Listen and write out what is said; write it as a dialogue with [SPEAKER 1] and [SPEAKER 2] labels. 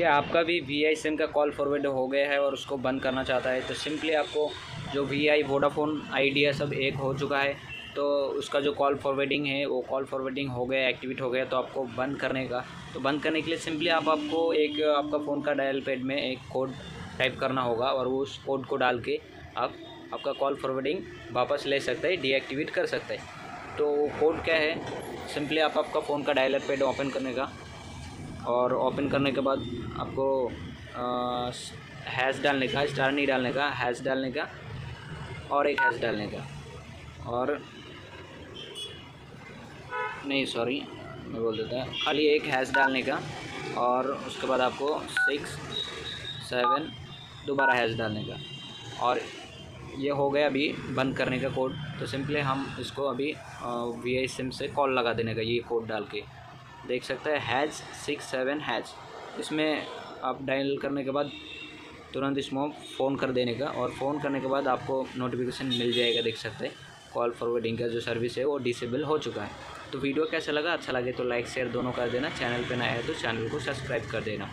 [SPEAKER 1] कि आपका भी वी आई सिम का कॉल फॉरवर्ड हो गया है और उसको बंद करना चाहता है तो सिंपली आपको जो वी आई वोडाफोन आइडिया सब एक हो चुका है तो उसका जो कॉल फॉरवर्डिंग है, वो कॉल फॉरवर्डिंग हो गया एक्टिवेट हो गया तो आपको बंद करने का। तो बंद करने के लिए सिंपली आप आपको एक, आपका फ़ोन का डायल पैड में एक कोड टाइप करना होगा और वो उस कोड को डाल के आप, आपका कॉल फॉरवर्डिंग वापस ले सकते हैं डीएक्टिवेट कर सकते हैं। तो कोड क्या है? सिंपली आप आपका फ़ोन का डायलर पैड ओपन करने का और ओपन करने के बाद आपको हैश डालने का स्टार नहीं डालने का हैश डालने का और एक हैश डालने का। और नहीं सॉरी मैं बोल देता है खाली एक हैश डालने का और उसके बाद आपको सिक्स सेवन दोबारा हैश डालने का। और ये हो गया अभी बंद करने का कोड तो सिंपली हम इसको अभी वी आई सिम से कॉल लगा देने का, ये कोड डाल के। देख सकते हैं हैज़ सिक्स सेवन हैज़ इसमें आप डायल करने के बाद तुरंत इसमें फ़ोन कर देने का और फ़ोन करने के बाद आपको नोटिफिकेशन मिल जाएगा, देख सकते हैं। कॉल फॉरवर्डिंग का जो सर्विस है, वो डिसेबल हो चुका है। तो वीडियो कैसा लगा? अच्छा लगे तो लाइक शेयर दोनों कर देना। चैनल पर नया है तो चैनल को सब्सक्राइब कर देना।